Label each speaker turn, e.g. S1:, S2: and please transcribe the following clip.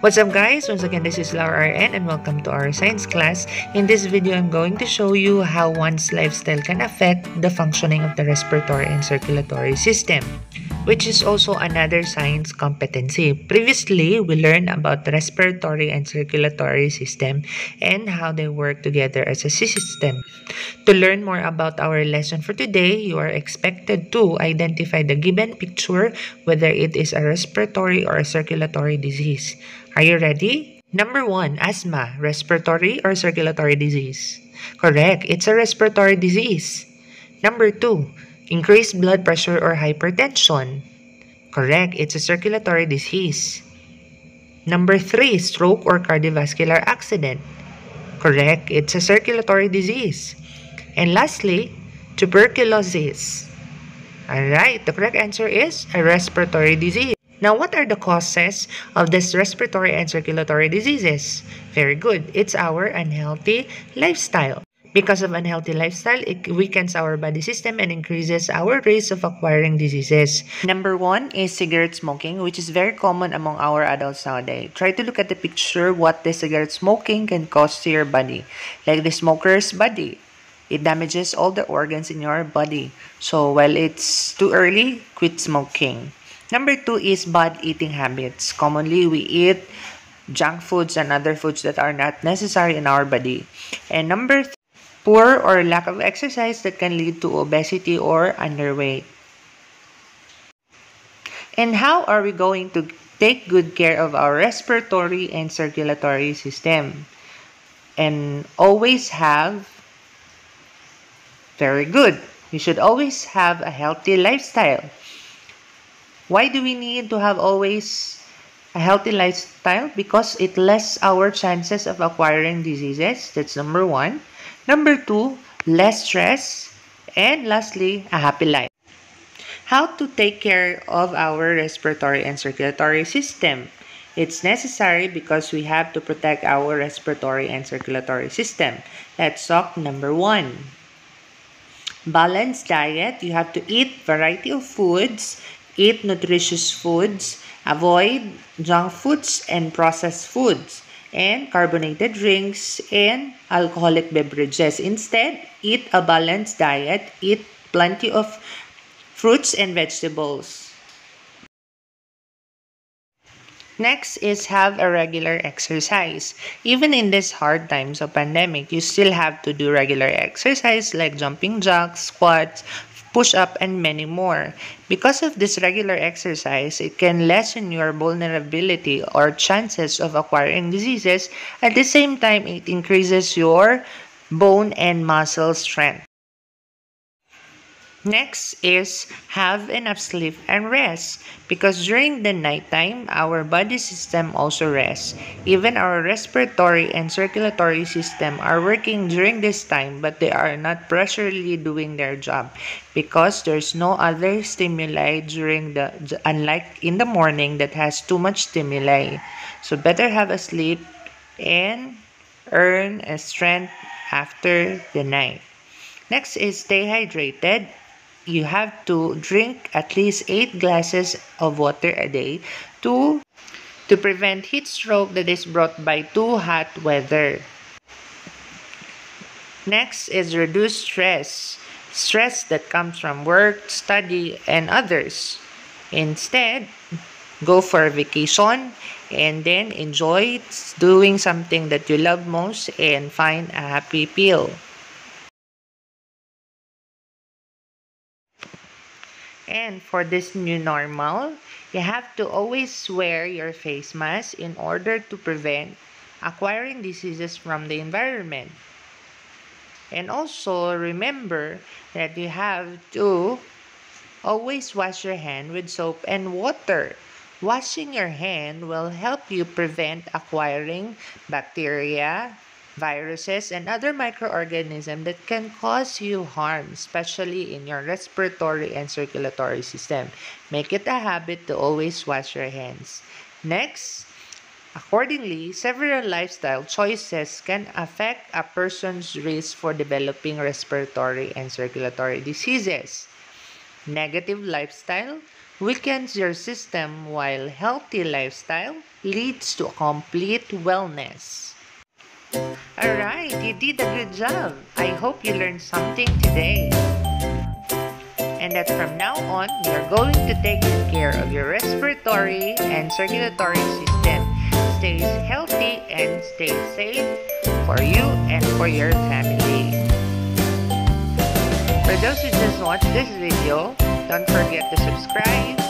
S1: What's up guys? Once again, this is Lao RN and welcome to our science class. In this video, I'm going to show you how one's lifestyle can affect the functioning of the respiratory and circulatory system which is also another science competency. Previously, we learned about the respiratory and circulatory system and how they work together as a system. To learn more about our lesson for today, you are expected to identify the given picture whether it is a respiratory or a circulatory disease. Are you ready? Number one, asthma, respiratory or circulatory disease? Correct, it's a respiratory disease. Number two, increased blood pressure or hypertension. Correct, it's a circulatory disease. Number three, stroke or cardiovascular accident. Correct, it's a circulatory disease. And lastly, tuberculosis. Alright, the correct answer is a respiratory disease. Now, what are the causes of this respiratory and circulatory diseases? Very good. It's our unhealthy lifestyle. Because of unhealthy lifestyle, it weakens our body system and increases our risk of acquiring diseases. Number one is cigarette smoking, which is very common among our adults nowadays. Try to look at the picture what the cigarette smoking can cause to your body. Like the smoker's body. It damages all the organs in your body. So while it's too early, quit smoking. Number two is bad eating habits. Commonly, we eat junk foods and other foods that are not necessary in our body. And number three, poor or lack of exercise that can lead to obesity or underweight. And how are we going to take good care of our respiratory and circulatory system? And always have, very good, you should always have a healthy lifestyle. Why do we need to have always a healthy lifestyle? Because it lessens our chances of acquiring diseases. That's number one. Number two, less stress. And lastly, a happy life. How to take care of our respiratory and circulatory system? It's necessary because we have to protect our respiratory and circulatory system. Let's talk number one. Balanced diet. You have to eat variety of foods, eat nutritious foods, avoid junk foods and processed foods and carbonated drinks and alcoholic beverages. Instead, eat a balanced diet, eat plenty of fruits and vegetables. Next is have a regular exercise. Even in this hard times of pandemic, you still have to do regular exercise like jumping jacks, squats, push up, and many more. Because of this regular exercise, it can lessen your vulnerability or chances of acquiring diseases. At the same time, it increases your bone and muscle strength. Next is have enough sleep and rest because during the nighttime, our body system also rests. Even our respiratory and circulatory system are working during this time but they are not pressurely doing their job because there's no other stimuli during the unlike in the morning that has too much stimuli. So better have a sleep and earn a strength after the night. Next is stay hydrated you have to drink at least 8 glasses of water a day to to prevent heat stroke that is brought by too hot weather. Next is reduce stress. Stress that comes from work, study, and others. Instead, go for a vacation and then enjoy doing something that you love most and find a happy pill. And for this new normal, you have to always wear your face mask in order to prevent acquiring diseases from the environment. And also remember that you have to always wash your hand with soap and water. Washing your hand will help you prevent acquiring bacteria, viruses, and other microorganisms that can cause you harm, especially in your respiratory and circulatory system. Make it a habit to always wash your hands. Next, Accordingly, several lifestyle choices can affect a person's risk for developing respiratory and circulatory diseases. Negative lifestyle weakens your system while healthy lifestyle leads to complete wellness. Alright, you did a good job. I hope you learned something today. And that from now on, you're going to take good care of your respiratory and circulatory system. Stay healthy and stay safe for you and for your family. For those who just watched this video, don't forget to subscribe,